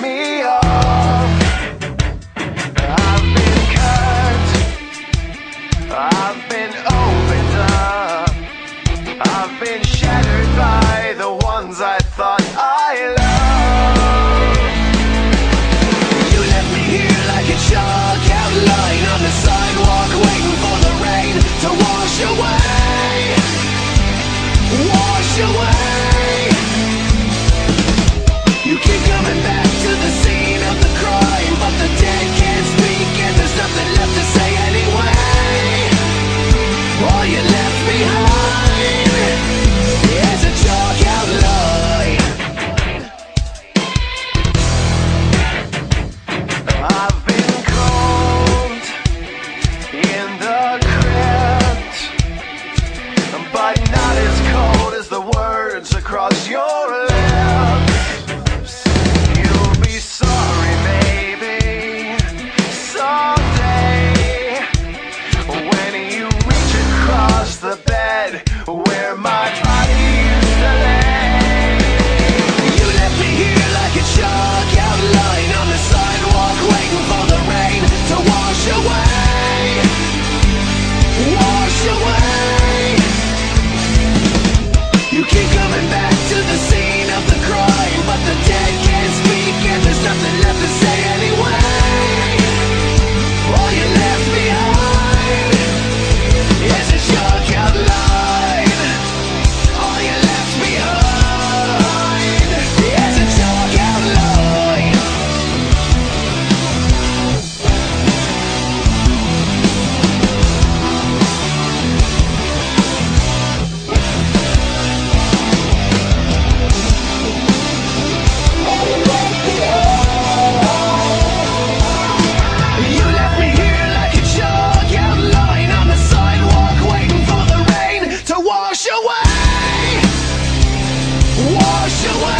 me off. I've been cut. I've been opened up. I've been shattered. Show up.